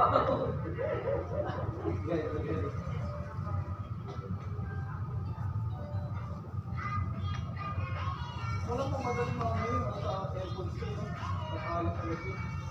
Wala pong madaling mga ngayon sa airport ko. Nakakalap sa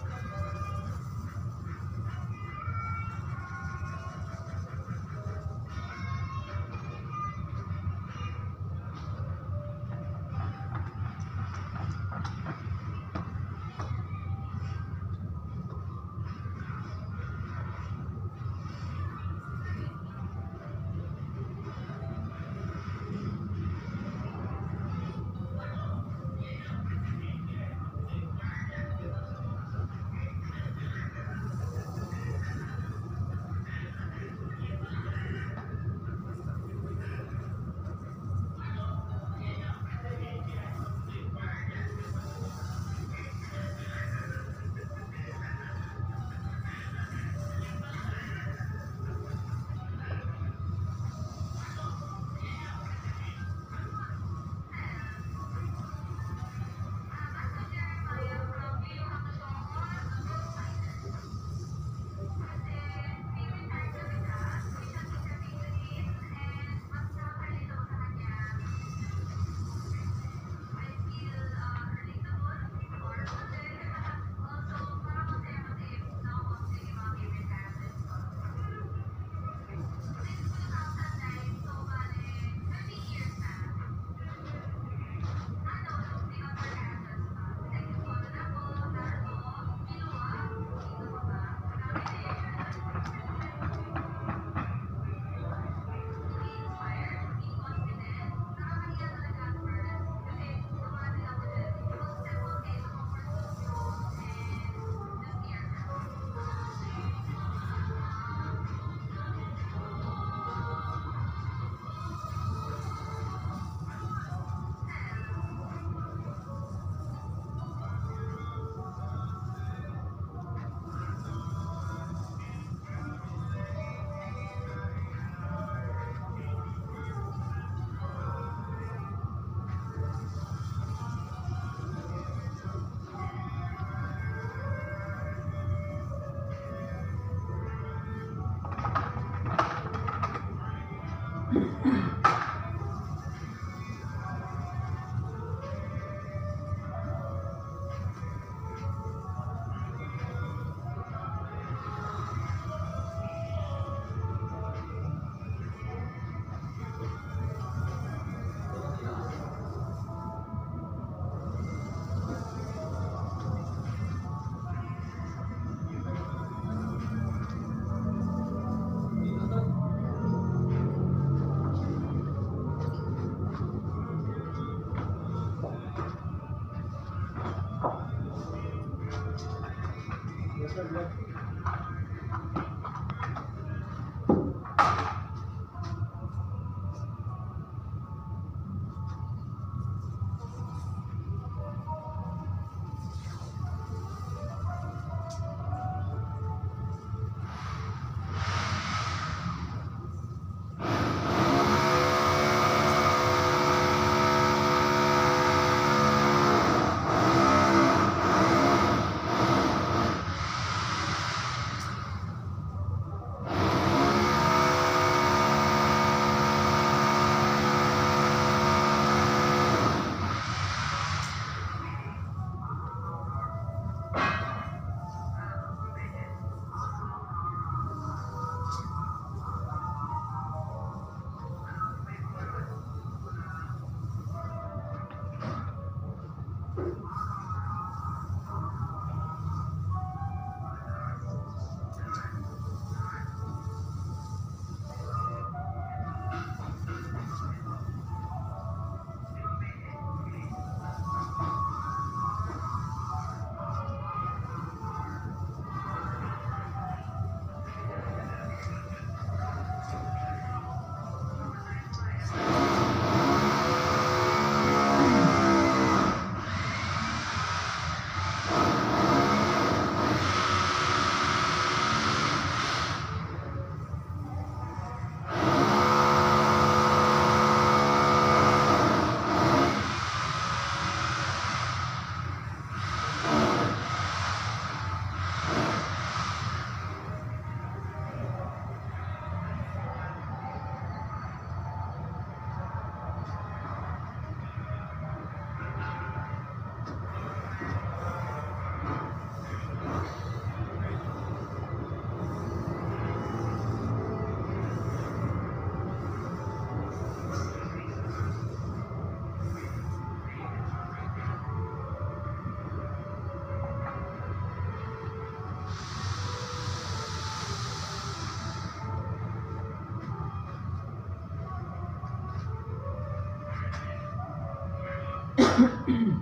mm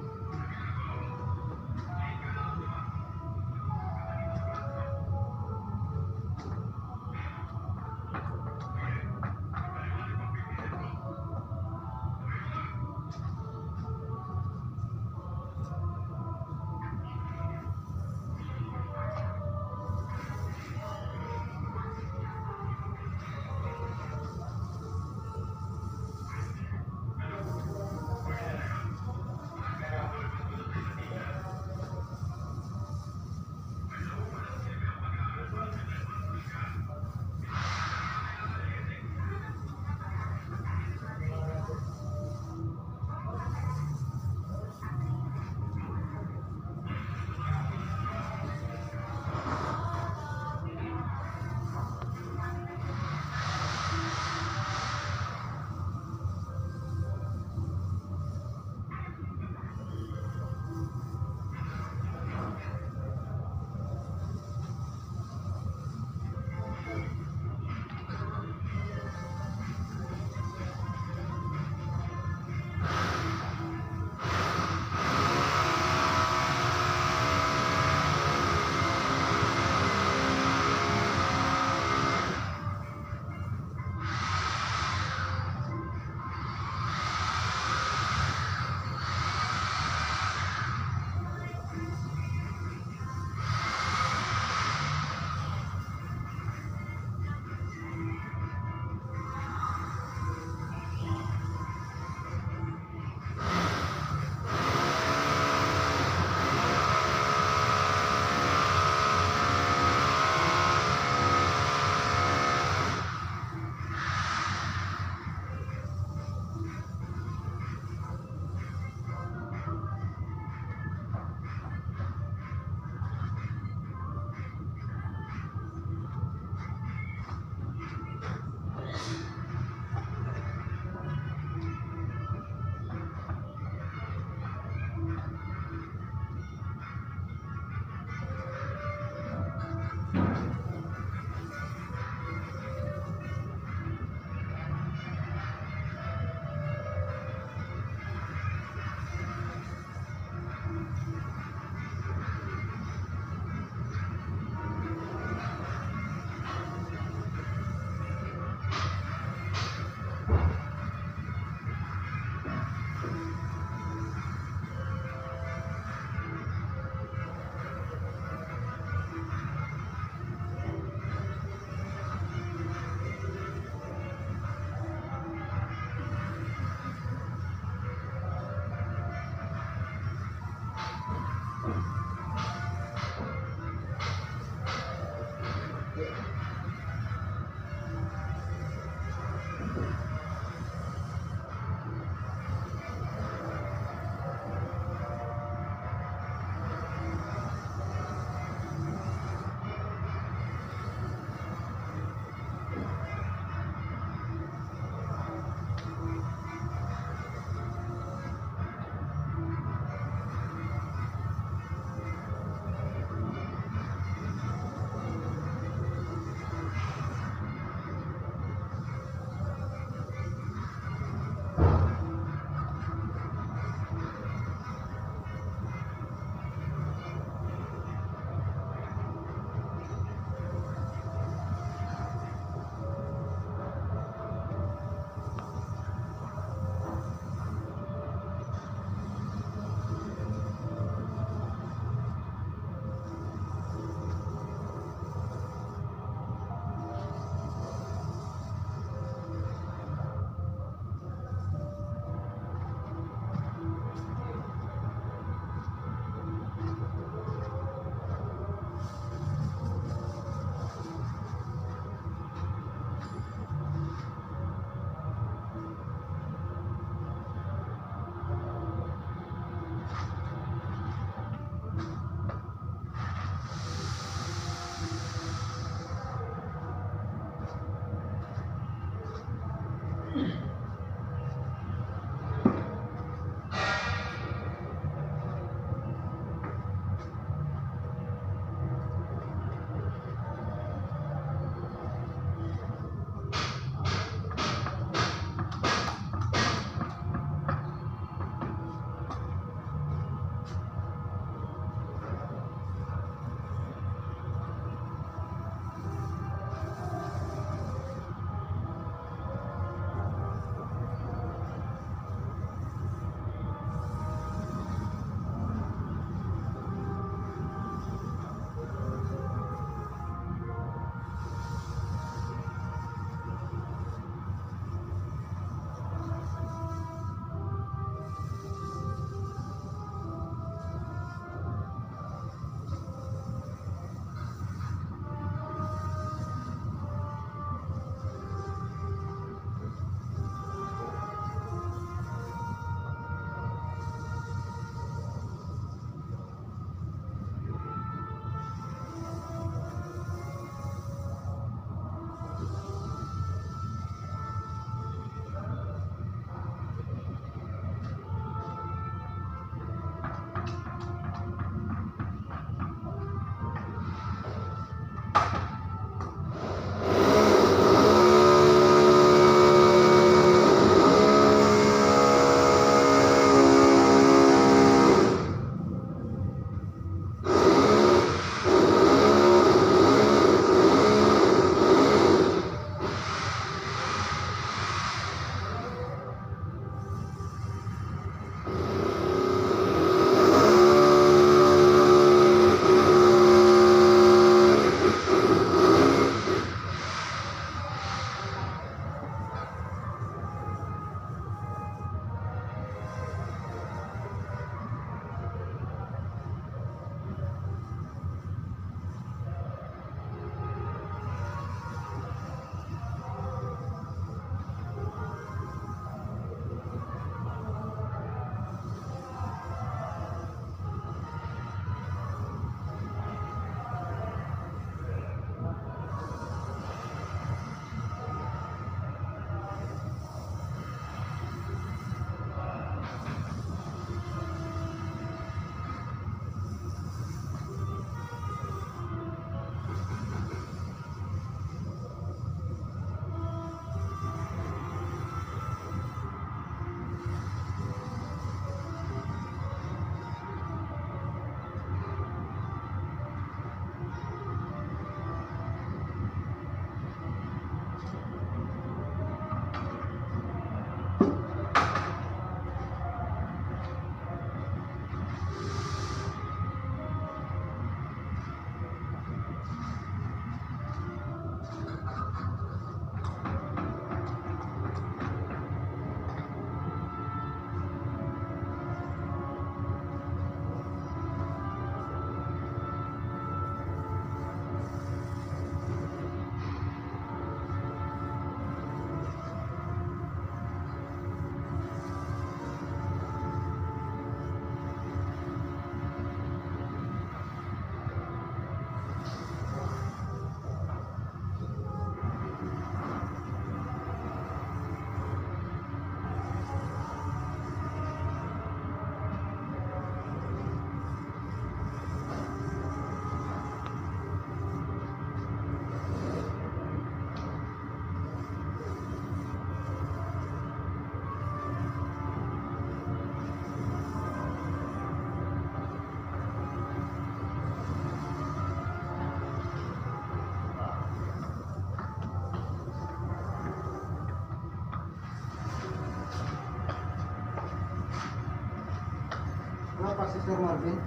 ter uma